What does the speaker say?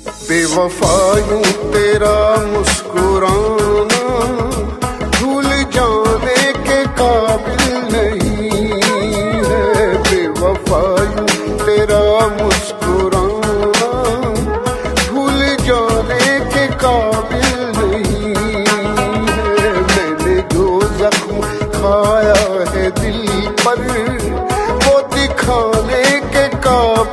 बेवफायूं तेरा मुस्कुराना, भूल जाने के काबिल नहीं है। बेवफायूं तेरा मुस्कुराना, भूल जाने के काबिल नहीं है। मैंने जो जख्म खाया है दिल पर, वो दिखाने के काबिल